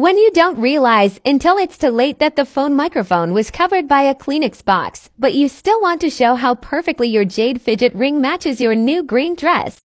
When you don't realize until it's too late that the phone microphone was covered by a Kleenex box, but you still want to show how perfectly your jade fidget ring matches your new green dress.